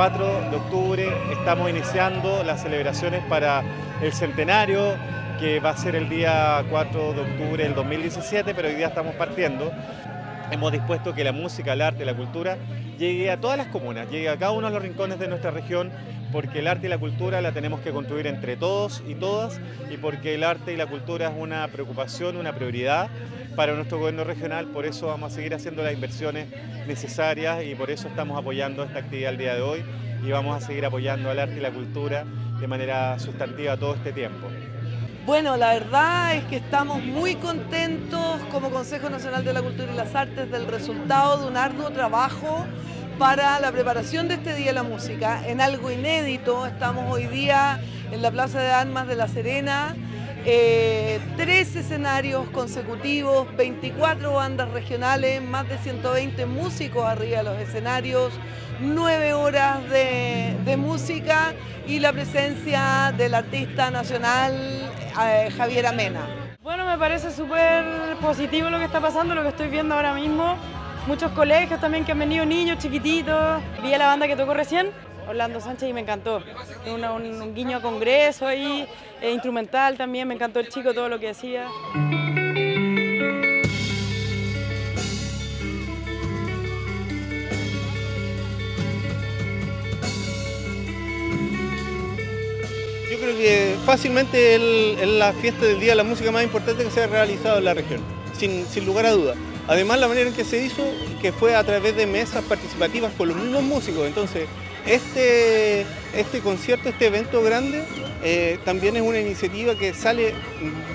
4 de octubre estamos iniciando las celebraciones para el centenario que va a ser el día 4 de octubre del 2017, pero hoy día estamos partiendo. Hemos dispuesto que la música, el arte, la cultura llegue a todas las comunas, llegue a cada uno de los rincones de nuestra región, porque el arte y la cultura la tenemos que construir entre todos y todas, y porque el arte y la cultura es una preocupación, una prioridad para nuestro gobierno regional, por eso vamos a seguir haciendo las inversiones necesarias y por eso estamos apoyando esta actividad el día de hoy y vamos a seguir apoyando al arte y la cultura de manera sustantiva todo este tiempo. Bueno, la verdad es que estamos muy contentos como Consejo Nacional de la Cultura y las Artes del resultado de un arduo trabajo para la preparación de este Día de la Música en algo inédito. Estamos hoy día en la Plaza de Armas de La Serena, eh, tres escenarios consecutivos, 24 bandas regionales, más de 120 músicos arriba de los escenarios, nueve horas de, música y la presencia del artista nacional eh, Javier Amena. Bueno, me parece súper positivo lo que está pasando, lo que estoy viendo ahora mismo. Muchos colegios también que han venido niños chiquititos. Vi a la banda que tocó recién, Orlando Sánchez, y me encantó. un, guiño a congreso ahí, instrumental también, me encantó el chico, todo lo que hacía. Creo que fácilmente es la fiesta del Día de la Música más importante que se ha realizado en la región, sin, lugar a dudas. Además, la manera en que se hizo, que fue a través de mesas participativas con los mismos músicos. Entonces, este, este concierto, este evento grande, eh, también es una iniciativa que sale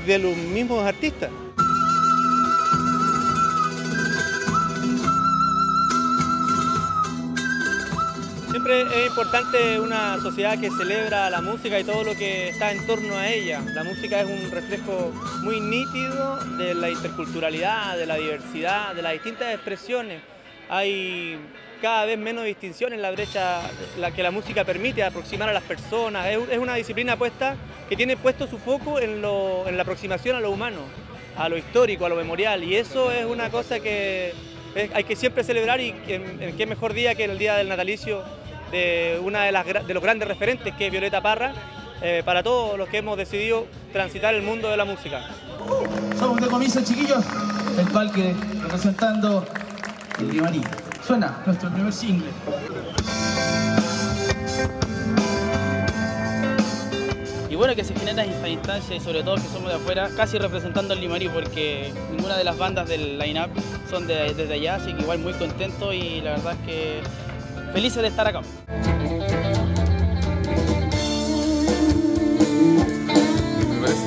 de los mismos artistas. Siempre es importante una sociedad que celebra la música y todo lo que está en torno a ella. La música es un reflejo muy nítido de la interculturalidad, de la diversidad, de las distintas expresiones. Hay cada vez menos distinción en la brecha que la música permite aproximar a las personas. Es, una disciplina puesta que tiene puesto su foco en, la aproximación a lo humano, a lo histórico, a lo memorial. Y eso es una cosa que hay que siempre celebrar y en qué mejor día que en el día del natalicio de una de, las, de los grandes referentes que es Violeta Parra, eh, para todos los que hemos decidido transitar el mundo de la música. Somos de comienzo, chiquillos, el parque representando el Limarí. Suena nuestro primer single. Y bueno, que se generan estas instancias y sobre todo que somos de afuera, casi representando al Limarí, porque ninguna de las bandas del line-up son de, desde allá, así que igual muy contento y la verdad es que felices de estar acá.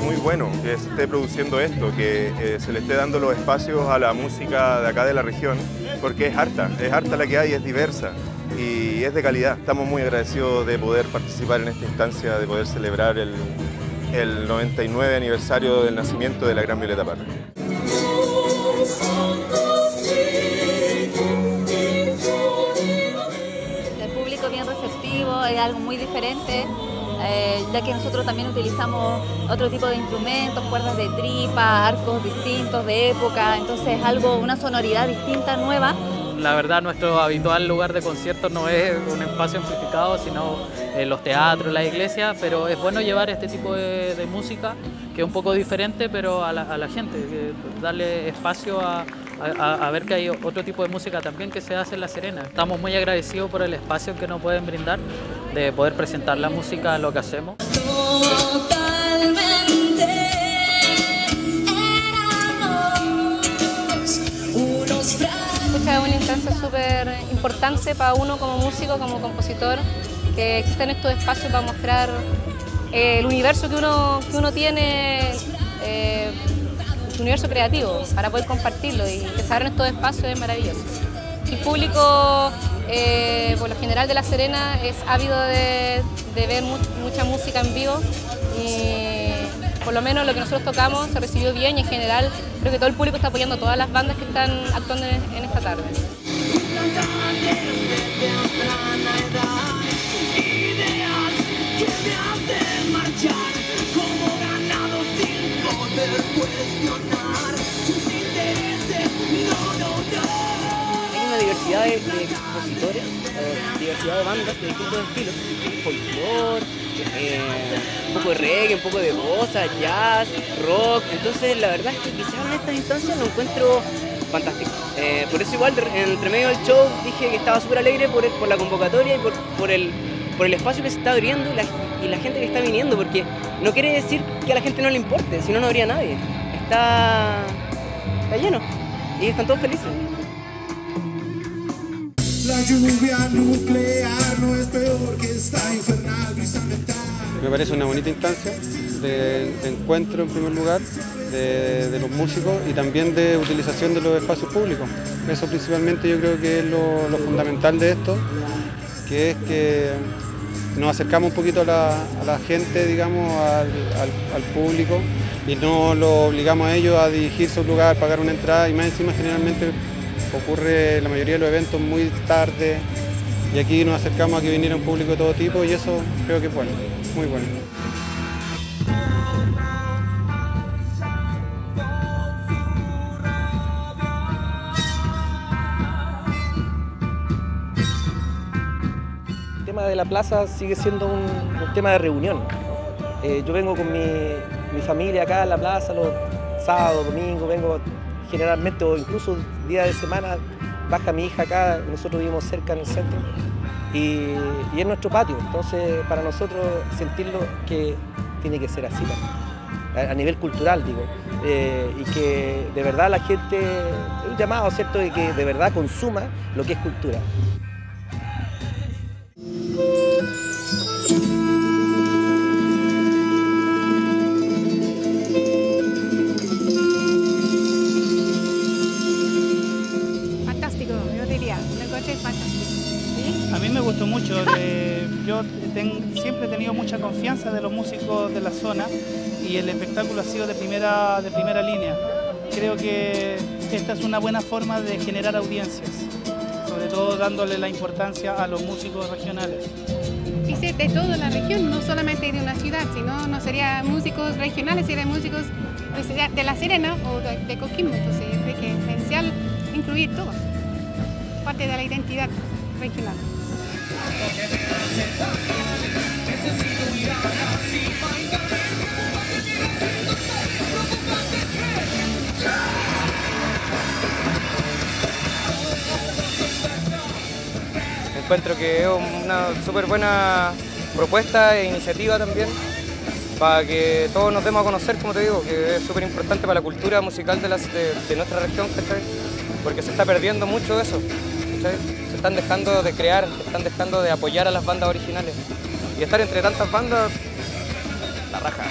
Muy bueno que se esté produciendo esto, que eh, se le esté dando los espacios a la música de acá de la región, porque es harta, es harta la que hay, es diversa y es de calidad. Estamos muy agradecidos de poder participar en esta instancia, de poder celebrar el, el 99 aniversario del nacimiento de la Gran Violeta Parra. Es algo muy diferente, eh, ya que nosotros también utilizamos otro tipo de instrumentos, cuerdas de tripa, arcos distintos de época, entonces es algo, una sonoridad distinta, nueva. La verdad nuestro habitual lugar de conciertos no es un espacio amplificado, sino eh, los teatros, la iglesia, pero es bueno llevar este tipo de, música, que es un poco diferente, pero a la, a la gente, darle espacio a, a, ver que hay otro tipo de música también que se hace en La Serena. Estamos muy agradecidos por el espacio que nos pueden brindar de poder presentar la música, lo que hacemos. es una instancia súper importante para uno como músico, como compositor, que existen estos espacios para mostrar el universo que uno, que uno tiene eh, universo creativo para poder compartirlo y que se abran estos espacios es maravilloso. El público, eh, por lo general de La Serena, es ávido de, ver mucha música en vivo y por lo menos lo que nosotros tocamos se recibió bien y en general creo que todo el público está apoyando a todas las bandas que están actuando en esta tarde. De, expositores o diversidad de bandas de distintos estilos, folclore, eh, un poco de reggae, un poco de bossa, jazz, rock. Entonces la verdad es que se hagan estas instancias lo encuentro fantástico. Eh, por eso igual entre medio del show dije que estaba súper alegre por, la convocatoria y por, el, por el espacio que se está abriendo y la, gente que está viniendo, porque no quiere decir que a la gente no le importe, si no, no habría nadie. Está lleno y están todos felices. La lluvia nuclear no es peor que esta infernal brisa mental. Me parece una bonita instancia de, encuentro en primer lugar de, los músicos y también de utilización de los espacios públicos. Eso principalmente yo creo que es lo, fundamental de esto, que es que nos acercamos un poquito a la, a la gente, digamos, al, al, al, público y no lo obligamos a ellos a dirigirse a un lugar, pagar una entrada y más encima generalmente ocurre la mayoría de los eventos muy tarde y aquí nos acercamos a que viniera un público de todo tipo y eso creo que es bueno, muy bueno. El tema de la plaza sigue siendo un, tema de reunión. Eh, yo vengo con mi, mi familia acá en la plaza los sábados, domingos, vengo generalmente o incluso día de semana baja mi hija acá, nosotros vivimos cerca en el centro y, y es nuestro patio, entonces para nosotros sentirlo que tiene que ser así, a, a nivel cultural digo, eh, y que de verdad la gente, un llamado, ¿cierto?, de que de verdad consuma lo que es cultura. Siempre he tenido mucha confianza de los músicos de la zona y el espectáculo ha sido de primera, de primera línea. Creo que esta es una buena forma de generar audiencias, sobre todo dándole la importancia a los músicos regionales. Dice de toda la región, no solamente de una ciudad, sino no sería músicos regionales, sería músicos de La Serena o de, de Coquimbo. Entonces es esencial incluir todos, parte de la identidad regional. Encuentro que es una súper buena propuesta e iniciativa también para que todos nos demos a conocer, como te digo, que es súper importante para la cultura musical de, nuestra región. Porque se está perdiendo mucho eso, Se están dejando de crear, se están dejando de apoyar a las bandas originales. Y estar entre tantas bandas, la raja.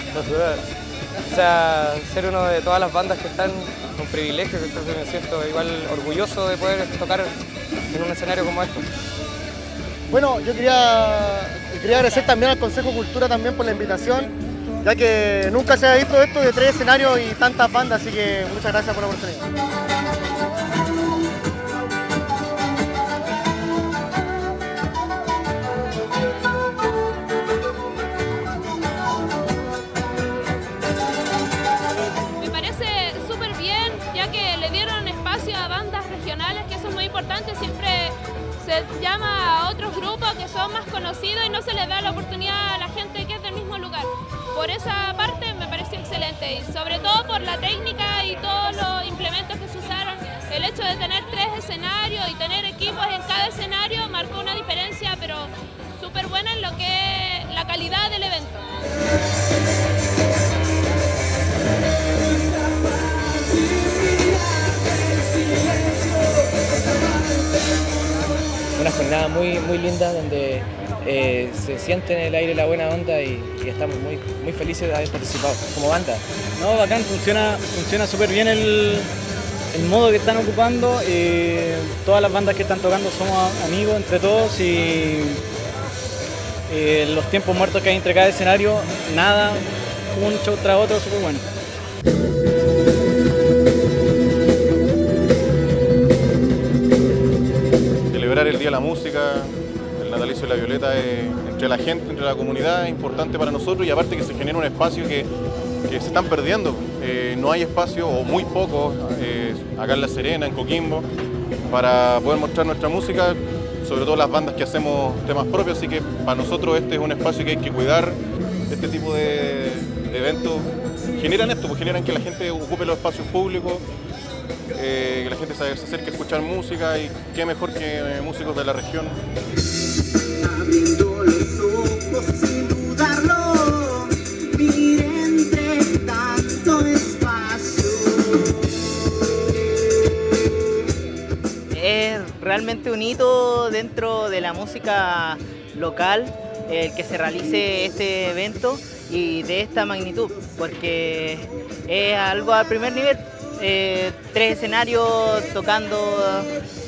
O sea, ser uno de todas las bandas que están, es un privilegio, entonces me siento igual orgulloso de poder tocar en un escenario como este. Bueno, yo quería, quería agradecer también al Consejo Cultura también por la invitación, ya que nunca se ha visto esto de tres escenarios y tantas bandas, así que muchas gracias por la oportunidad. Y no se les da la oportunidad a la gente que es del mismo lugar. Por esa parte me pareció excelente y sobre todo por la técnica y todos los implementos que se usaron. El hecho de tener tres escenarios y tener equipos en cada escenario marcó una diferencia, pero súper buena en lo que es la calidad del evento. Una jornada muy, muy linda donde eh, se siente en el aire la buena onda y, y, estamos muy, muy felices de haber participado como banda. No, bacán, funciona funciona súper bien el, el, modo que están ocupando. Y todas las bandas que están tocando somos amigos entre todos y eh, los tiempos muertos que hay entre cada escenario, nada, un show tras otro, súper bueno. Celebrar el Día de la Música, natalicio la Violeta, es, entre la gente, entre la comunidad, es importante para nosotros y aparte que se genera un espacio que, se están perdiendo. Eh, no hay espacio, o muy poco, eh, acá en La Serena, en Coquimbo, para poder mostrar nuestra música. sobre todo las bandas que hacemos temas propios, así que para nosotros este es un espacio que hay que cuidar, este tipo de, eventos generan esto, pues generan que la gente ocupe los espacios públicos, eh, que la gente se acerque a escuchar música y qué mejor que eh, músicos de la región. Es realmente un hito dentro de la música local el que se realice este evento y de esta magnitud, porque es algo al primer nivel. Eh, tres escenarios tocando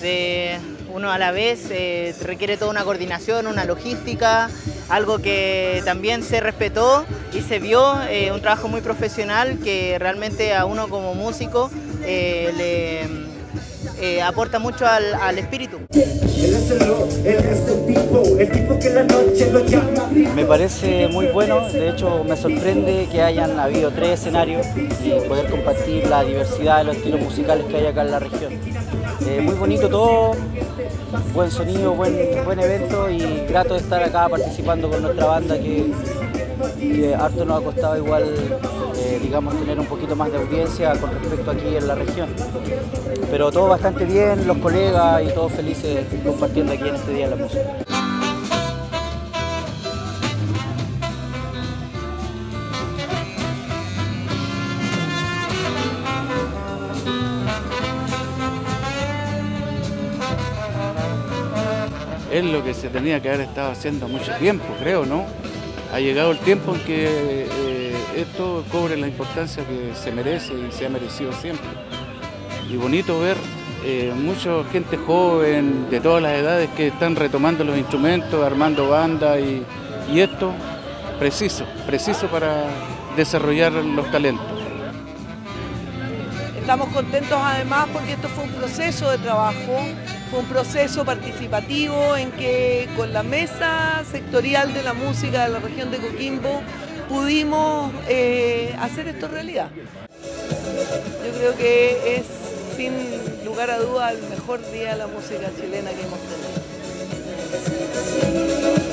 de uno a la vez, eh, requiere toda una coordinación, una logística, algo que también se respetó y se vio, eh, un trabajo muy profesional que realmente a uno como músico eh, le eh, aporta mucho al, al espíritu. Me parece muy bueno, de hecho me sorprende que hayan habido tres escenarios y poder compartir la diversidad de los estilos musicales que hay acá en la región. Eh, muy bonito todo, buen sonido, buen, buen evento y grato de estar acá participando con nuestra banda que, que harto nos ha costado igual, digamos, tener un poquito más de audiencia con respecto aquí en la región. Pero todo bastante bien, los colegas y todos felices compartiendo aquí en este Día la Música. es lo que se tenía que haber estado haciendo mucho tiempo, creo, ¿no? Ha llegado el tiempo en que esto cobre la importancia que se merece y se ha merecido siempre. Y bonito ver eh, mucha gente joven, de todas las edades, que están retomando los instrumentos, armando bandas y, y esto preciso, preciso para desarrollar los talentos. Estamos contentos además porque esto fue un proceso de trabajo, fue un proceso participativo en que con la mesa sectorial de la música de la región de Coquimbo pudimos eh, hacer esto realidad. Yo creo que es sin lugar a duda el mejor día de la música chilena que hemos tenido.